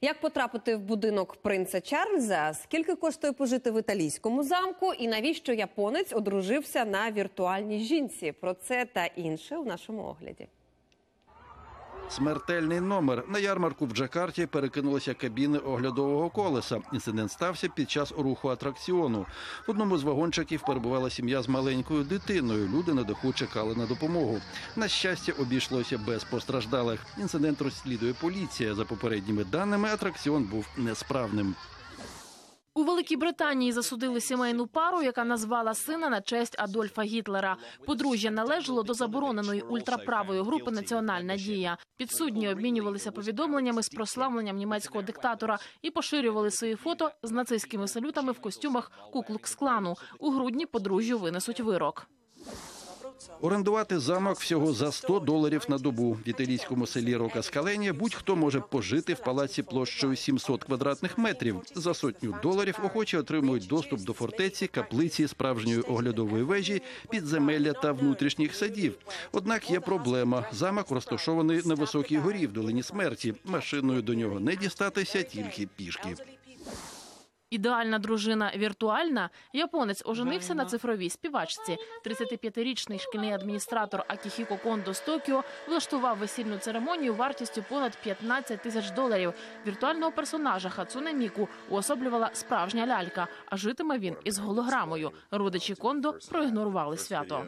Як потрапити в будинок принца Чарльза? Скільки коштує пожити в італійському замку? І навіщо японець одружився на віртуальній жінці? Про це та інше у нашому огляді. Смертельний номер на ярмарку в Джакарті перекинулися кабіни оглядового колеса. Інцидент стався під час руху атракціону. В одному з вагончиків перебувала сім'я з маленькою дитиною. Люди на даху чекали на допомогу. На щастя, обійшлося без постраждалих. Інцидент розслідує поліція. За попередніми даними, атракціон був несправним. У Великій Британії засудили сімейну пару, яка назвала сина на честь Адольфа Гітлера. Подружжя належало до забороненої ультраправої групи Національна дія. Підсудні обмінювалися повідомленнями з прославленням німецького диктатора і поширювали свої фото з нацистськими салютами в костюмах Куклукс-клану. У грудні подружжю винесуть вирок. Орендувати замок всього за 100 доларів на добу. В італійському селі Рокаскалені будь-хто може пожити в палаці площею 700 квадратних метрів. За сотню доларів охочі отримують доступ до фортеці, каплиці, справжньої оглядової вежі, підземелля та внутрішніх садів. Однак є проблема. Замок розташований на високій горі в долині смерті. Машиною до нього не дістатися тільки пішки. Ідеальна дружина віртуальна. Японець оженився на цифровій співачці. 35-річний шкільний адміністратор Акіхіко Кондо з Токіо влаштував весільну церемонію вартістю понад 15 тисяч доларів. Віртуального персонажа Хацуне Міку уособлювала справжня лялька, а житиме він із голограмою. Родичі Кондо проігнорували свято.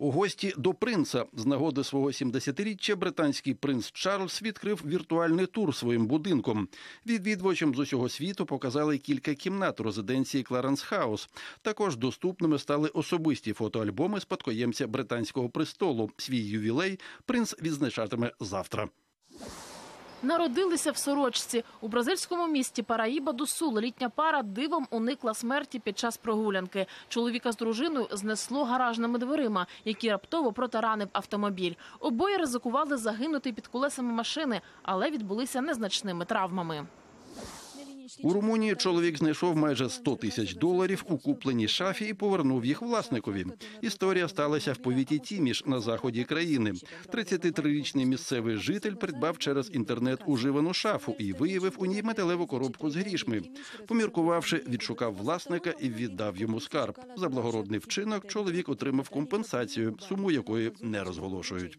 У гості до принца з нагоди свого 70-річчя британський принц Чарльз відкрив віртуальний тур своїм будинком. Відвідувачам з усього світу показали кілька кімнат резиденції Кларенс Хаус. Також доступними стали особисті фотоальбоми спадкоємця британського престолу. Свій ювілей принц відзначатиме завтра. Народилися в сорочці у бразильському місті Параїба Дусул Літня пара дивом уникла смерті під час прогулянки. Чоловіка з дружиною знесло гаражними дверима, які раптово протаранив автомобіль. Обоє ризикували загинути під колесами машини, але відбулися незначними травмами. У Румунії чоловік знайшов майже 100 тисяч доларів у купленій шафі і повернув їх власникові. Історія сталася в повіті Тіміш на заході країни. 33-річний місцевий житель придбав через інтернет уживану шафу і виявив у ній металеву коробку з грішми. Поміркувавши, відшукав власника і віддав йому скарб. За благородний вчинок чоловік отримав компенсацію, суму якої не розголошують.